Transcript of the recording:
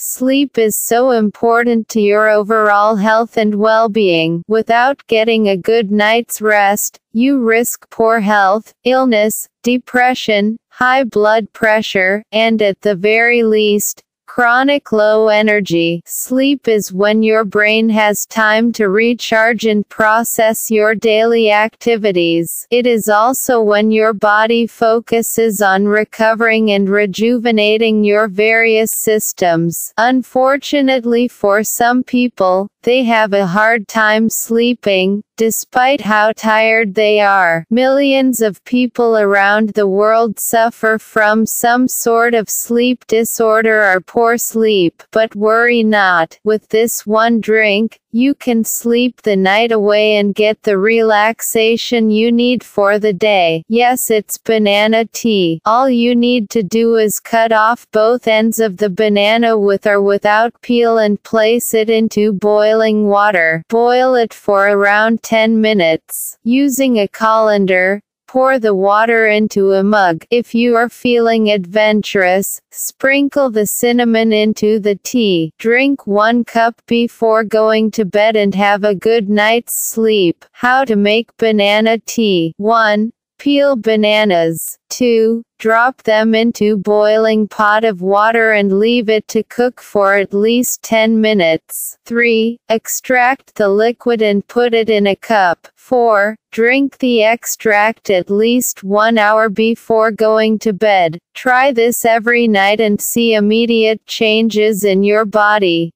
Sleep is so important to your overall health and well-being. Without getting a good night's rest, you risk poor health, illness, depression, high blood pressure, and at the very least, Chronic low energy sleep is when your brain has time to recharge and process your daily activities. It is also when your body focuses on recovering and rejuvenating your various systems. Unfortunately for some people, they have a hard time sleeping, despite how tired they are. Millions of people around the world suffer from some sort of sleep disorder or poor sleep. But worry not, with this one drink, you can sleep the night away and get the relaxation you need for the day. Yes, it's banana tea. All you need to do is cut off both ends of the banana with or without peel and place it into boiling water. Boil it for around 10 minutes. Using a colander, Pour the water into a mug. If you are feeling adventurous, sprinkle the cinnamon into the tea. Drink one cup before going to bed and have a good night's sleep. How to make banana tea. 1. Peel bananas. 2. Drop them into boiling pot of water and leave it to cook for at least 10 minutes. 3. Extract the liquid and put it in a cup. 4. Drink the extract at least one hour before going to bed. Try this every night and see immediate changes in your body.